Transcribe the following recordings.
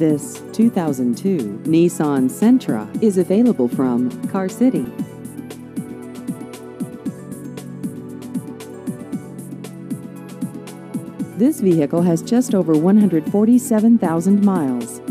This 2002 Nissan Sentra is available from Car City. This vehicle has just over 147,000 miles.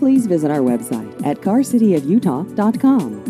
Please visit our website at carcityofutah.com.